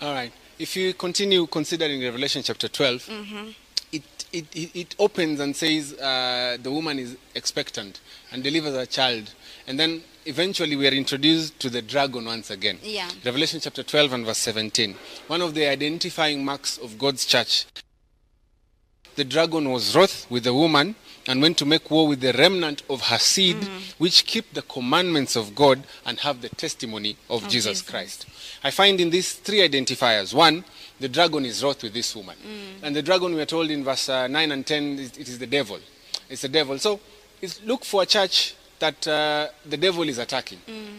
All right. If you continue considering Revelation chapter 12, it, it, it, it opens and says uh, the woman is expectant and delivers a child. And then eventually we are introduced to the dragon once again. Yeah. Revelation chapter 12 and verse 17. One of the identifying marks of God's church. The dragon was wroth with the woman and went to make war with the remnant of her seed, which keep the commandments of God and have the testimony of, Of Jesus, Jesus. Christ. I find in these three identifiers one, the dragon is wroth with this woman. And the dragon, we are told in verse uh, 9 and 10, is- it is the devil. It's the devil. So it's, look for a church that uh, the devil is attacking.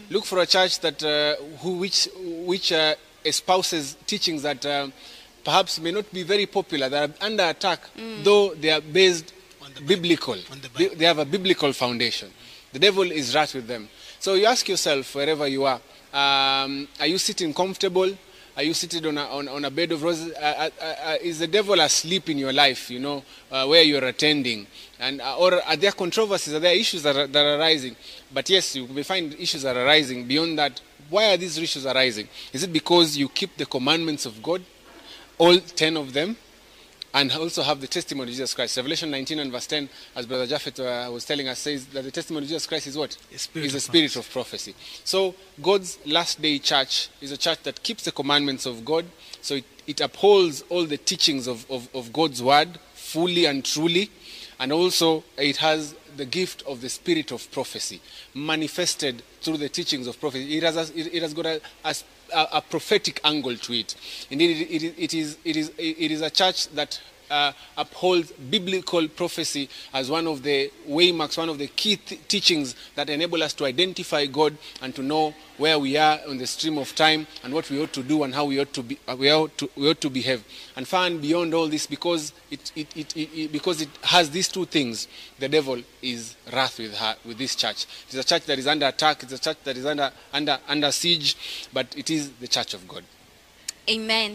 Look for a church that uh, who, which, which uh, espouses teachings that uh, perhaps may not be very popular, that are under attack, though they are based On the Bible. Biblical. The They- have a biblical foundation. The devil is right with them. So you ask yourself, wherever you are, um, are you sitting comfortable? Are you seated on a, on, on a bed of roses? Uh, uh, uh, is the devil asleep in your life, you know, uh, where you're attending? And, uh, or are there controversies? Are there issues that are, that are arising? But yes, you may find issues that are arising. Beyond that, why are these issues arising? Is it because you keep the commandments of God, all 10 of them? And also have the testimony of Jesus Christ. Revelation 19 and verse 10, as Brother Japheth uh, was telling us, says that the testimony of Jesus Christ is what? A spirit is a spirit of prophecy. So God's last day church is a church that keeps the commandments of God. So it, it upholds all the teachings of, of, of God's word fully and truly. And also it has the gift of the spirit of prophecy manifested through the teachings of prophecy. It has, a, it, has got a, a, a prophetic angle to it. Indeed, it, it, it, is, it, is, it is a church that uh, upholds biblical prophecy as one of the waymarks, one of the key th- teachings that enable us to identify God and to know where we are on the stream of time and what we ought to do and how we ought to be, uh, we ought to, we ought to behave. And far and beyond all this, because it, it, it, it, because it has these two things, the devil is wrath with her, with this church. It is a church that is under attack. It's a church that is under under under siege, but it is the church of God. Amen.